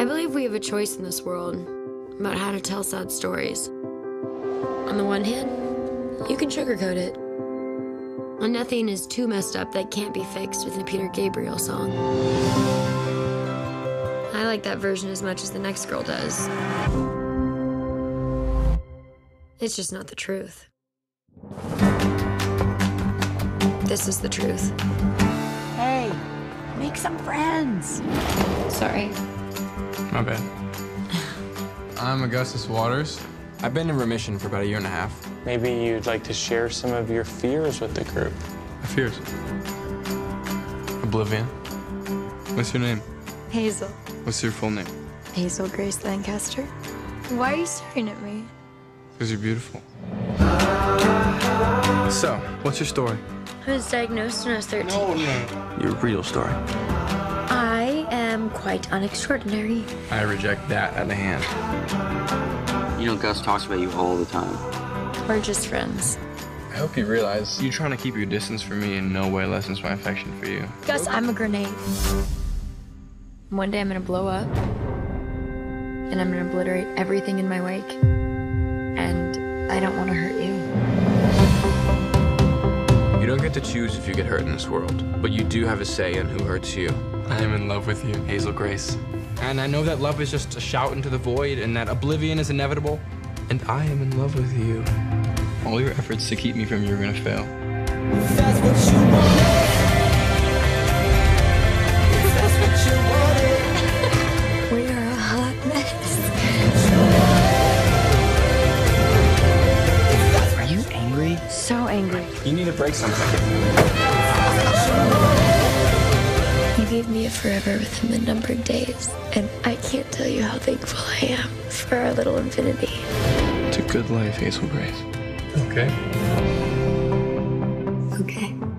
I believe we have a choice in this world about how to tell sad stories. On the one hand, you can sugarcoat it. And nothing is too messed up that can't be fixed with a Peter Gabriel song. I like that version as much as the next girl does. It's just not the truth. This is the truth. Hey, make some friends. Sorry. My bad. I'm Augustus Waters. I've been in remission for about a year and a half. Maybe you'd like to share some of your fears with the group. My fears. Oblivion. What's your name? Hazel. What's your full name? Hazel Grace Lancaster. Why are you staring at me? Because you're beautiful. So, what's your story? I was diagnosed when I was 13. No, no. Your real story. I am quite unextraordinary. I reject that at the hand. You know, Gus talks about you all the time. We're just friends. I hope you realize you're trying to keep your distance from me in no way lessens my affection for you. Gus, I'm a grenade. One day I'm gonna blow up. And I'm gonna obliterate everything in my wake. And I don't wanna hurt you. You don't get to choose if you get hurt in this world, but you do have a say in who hurts you. I am in love with you, Hazel Grace. And I know that love is just a shout into the void and that oblivion is inevitable. And I am in love with you. All your efforts to keep me from you are gonna fail. Angry. You need to break something. You gave me a forever within the numbered days. And I can't tell you how thankful I am for our little infinity. It's a good life, Hazel Grace. Okay. Okay.